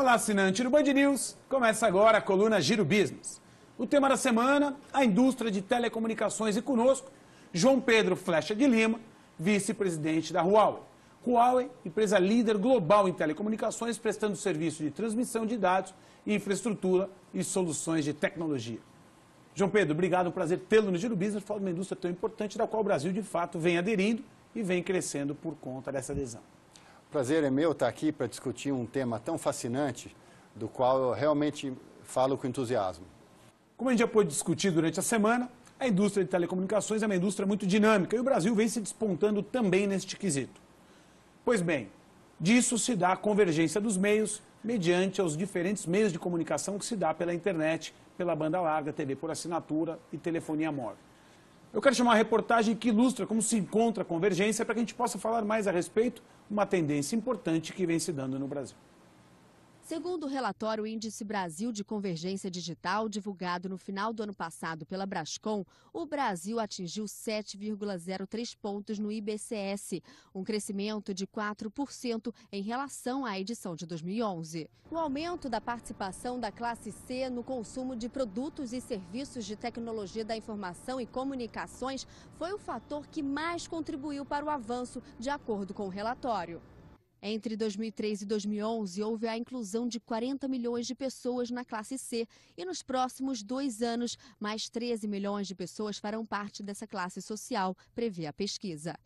Olá, assinante do Band News. Começa agora a coluna Giro Business. O tema da semana, a indústria de telecomunicações e conosco, João Pedro Flecha de Lima, vice-presidente da Huawei. Huawei, empresa líder global em telecomunicações, prestando serviço de transmissão de dados, infraestrutura e soluções de tecnologia. João Pedro, obrigado, um prazer tê-lo no Giro Business, fala de uma indústria tão importante, da qual o Brasil, de fato, vem aderindo e vem crescendo por conta dessa adesão. Prazer é meu estar aqui para discutir um tema tão fascinante, do qual eu realmente falo com entusiasmo. Como a gente já pôde discutir durante a semana, a indústria de telecomunicações é uma indústria muito dinâmica e o Brasil vem se despontando também neste quesito. Pois bem, disso se dá a convergência dos meios mediante os diferentes meios de comunicação que se dá pela internet, pela banda larga, TV por assinatura e telefonia móvel. Eu quero chamar uma reportagem que ilustra como se encontra a convergência para que a gente possa falar mais a respeito, uma tendência importante que vem se dando no Brasil. Segundo o relatório Índice Brasil de Convergência Digital, divulgado no final do ano passado pela Brascom, o Brasil atingiu 7,03 pontos no IBCS, um crescimento de 4% em relação à edição de 2011. O aumento da participação da classe C no consumo de produtos e serviços de tecnologia da informação e comunicações foi o fator que mais contribuiu para o avanço, de acordo com o relatório. Entre 2003 e 2011, houve a inclusão de 40 milhões de pessoas na classe C e nos próximos dois anos, mais 13 milhões de pessoas farão parte dessa classe social, prevê a pesquisa.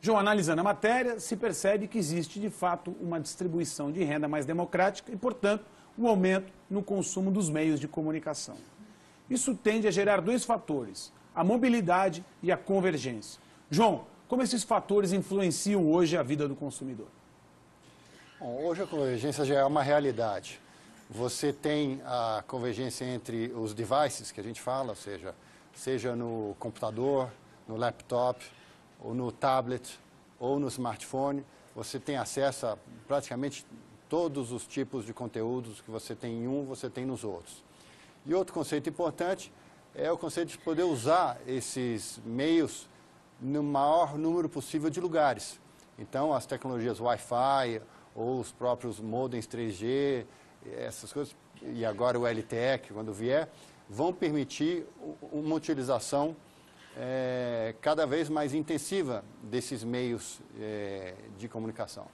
João, analisando a matéria, se percebe que existe de fato uma distribuição de renda mais democrática e, portanto, um aumento no consumo dos meios de comunicação. Isso tende a gerar dois fatores: a mobilidade e a convergência. João, como esses fatores influenciam hoje a vida do consumidor? Bom, hoje a convergência já é uma realidade. Você tem a convergência entre os devices que a gente fala, ou seja, seja no computador, no laptop, ou no tablet, ou no smartphone. Você tem acesso a praticamente todos os tipos de conteúdos que você tem em um, você tem nos outros. E outro conceito importante é o conceito de poder usar esses meios no maior número possível de lugares. Então, as tecnologias Wi-Fi ou os próprios modems 3G, essas coisas, e agora o LTE, quando vier, vão permitir uma utilização é, cada vez mais intensiva desses meios é, de comunicação.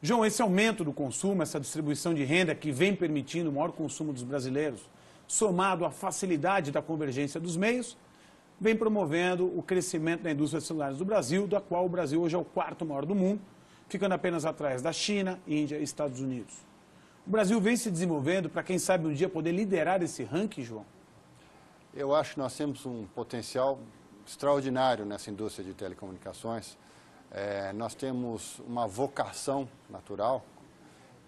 João, esse aumento do consumo, essa distribuição de renda que vem permitindo o maior consumo dos brasileiros, somado à facilidade da convergência dos meios, vem promovendo o crescimento da indústria de celulares do Brasil, da qual o Brasil hoje é o quarto maior do mundo, ficando apenas atrás da China, Índia e Estados Unidos. O Brasil vem se desenvolvendo para, quem sabe, um dia poder liderar esse ranking, João? Eu acho que nós temos um potencial extraordinário nessa indústria de telecomunicações. É, nós temos uma vocação natural.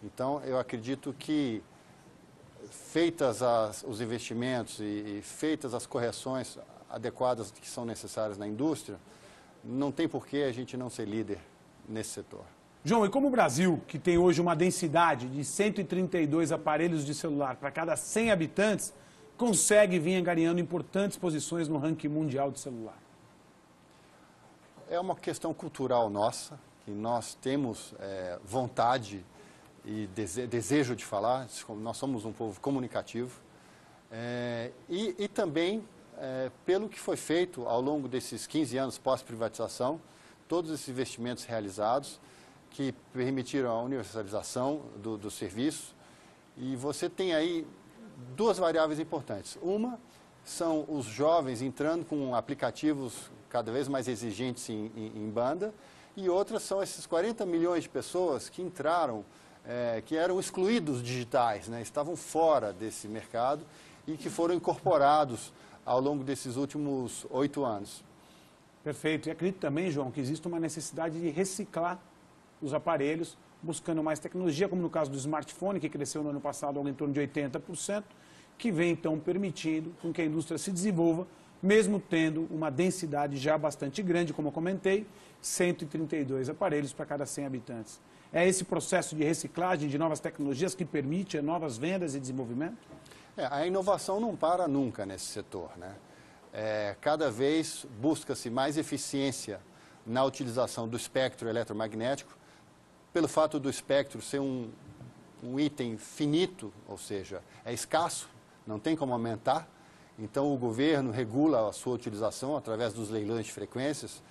Então, eu acredito que, feitas as, os investimentos e, e feitas as correções, adequadas que são necessárias na indústria, não tem por que a gente não ser líder nesse setor. João, e como o Brasil, que tem hoje uma densidade de 132 aparelhos de celular para cada 100 habitantes, consegue vir angariando importantes posições no ranking mundial de celular? É uma questão cultural nossa, que nós temos é, vontade e dese desejo de falar, nós somos um povo comunicativo, é, e, e também é, pelo que foi feito ao longo desses 15 anos pós-privatização, todos esses investimentos realizados que permitiram a universalização do, do serviço. E você tem aí duas variáveis importantes. Uma são os jovens entrando com aplicativos cada vez mais exigentes em, em, em banda, e outras são esses 40 milhões de pessoas que entraram, é, que eram excluídos digitais, né, estavam fora desse mercado e que foram incorporados ao longo desses últimos oito anos. Perfeito. E acredito também, João, que existe uma necessidade de reciclar os aparelhos, buscando mais tecnologia, como no caso do smartphone, que cresceu no ano passado em torno de 80%, que vem então permitindo com que a indústria se desenvolva, mesmo tendo uma densidade já bastante grande, como eu comentei, 132 aparelhos para cada 100 habitantes. É esse processo de reciclagem de novas tecnologias que permite novas vendas e desenvolvimento? É, a inovação não para nunca nesse setor. Né? É, cada vez busca-se mais eficiência na utilização do espectro eletromagnético, pelo fato do espectro ser um um item finito, ou seja, é escasso, não tem como aumentar. Então, o governo regula a sua utilização através dos leilões de frequências.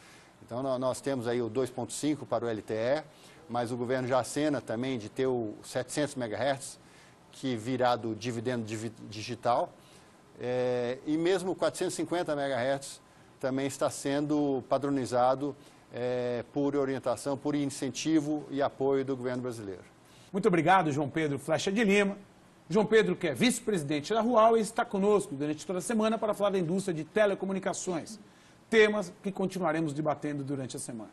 Então, nós temos aí o 2.5 para o LTE, mas o governo já acena também de ter o 700 MHz, que virá do dividendo digital. É, e mesmo 450 MHz também está sendo padronizado é, por orientação, por incentivo e apoio do governo brasileiro. Muito obrigado, João Pedro Flecha de Lima. João Pedro, que é vice-presidente da Huawei, está conosco durante toda a semana para falar da indústria de telecomunicações, temas que continuaremos debatendo durante a semana.